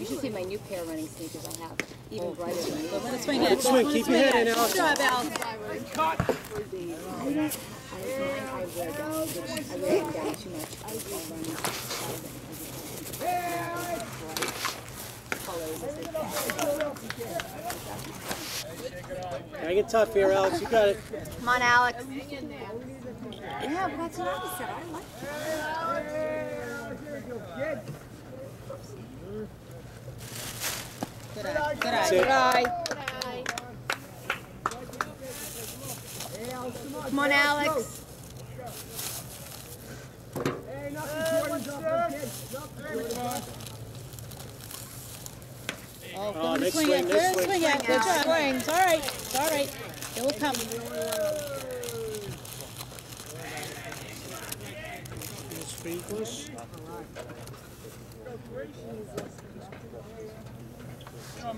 You should see my new pair of running sneakers I have. Even oh. brighter than these. Let it swing in. Good swing. Keep your head in, Alex. Good job, Al. I don't, I, mine I wear down, I wear them down too much. I go running. Colors Hang it tough here, Alex. You got it. Come on, Alex. Yeah, but that's what I said. I like Good eye. Good eye. Good eye. Come on, Alex. Oh, uh, Oh, good next swing swing, it. next Good swing. swing it. Good job. It's all right. It's all right. It will come. Sprinkles.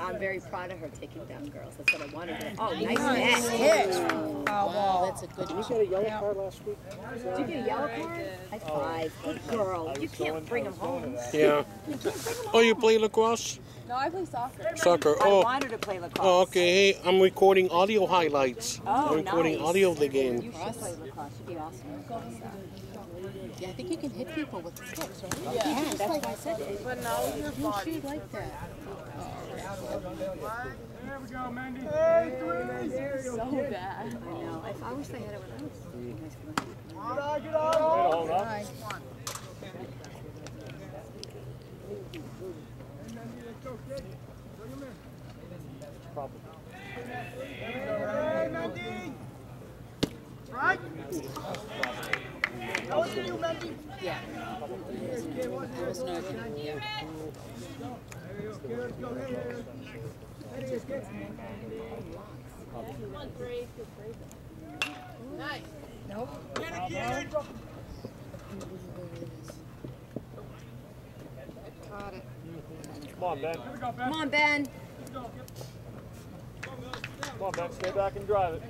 I'm very proud of her taking down girls. That's what I wanted. her- Oh, nice Nice net. hit. Oh, wow. That's a good Did you get a yellow card last week? Did you get a yellow card? High five. Good oh, girl. You can't bring them home. Yeah. Oh, you play lacrosse? No, I play soccer. Soccer. I Oh. want her to play lacrosse. Oh, okay. Hey, I'm recording audio highlights. Oh, I'm recording nice. audio of the game. You should play lacrosse. You'd be awesome. Yeah, I think you can hit people with the sticks, right? Yeah, that's why I said it. But now your You body. should like that. there we go mandy oh so bad. I know. I, I wish they had it when I was in high school. Aye. Yeah. I was nervous. Yeah. Caught it. Come on, Ben. Come on, Ben. Come on, Ben. Stay back and drive it.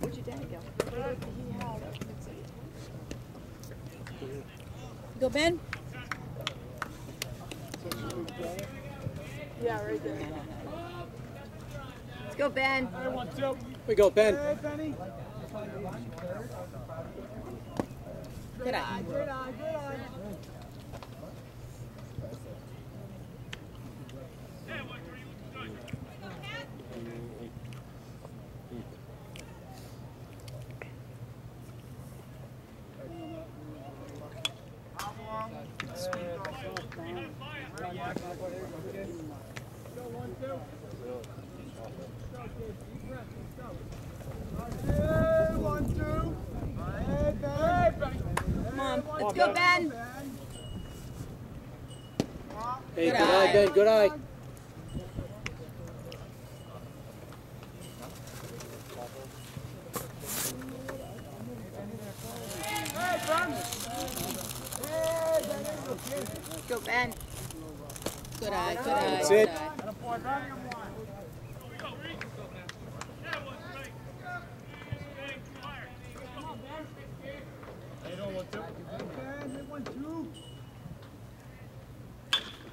Where'd your dad go? Go, Ben. Yeah, right there. Let's go, Ben. We go, Ben. Good eye. Come on. Let's go, Ben. Hey, Good good eye, eye. Ben. Good eye. Let's go, Ben. Good eye. Good eye. That's it.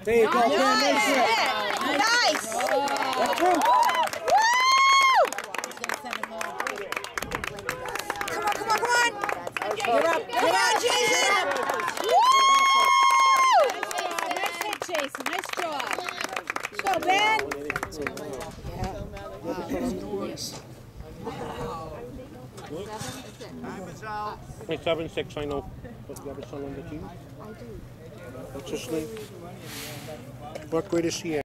There you go, Ben. Nice. Nice. That's home. Come on, come on, come on. You're up. Come on, Jason. Nice. Nice job. Go, Ben. Hey, seven six. I know. But you have a son on the team. I do. What's his name? What grade is he in?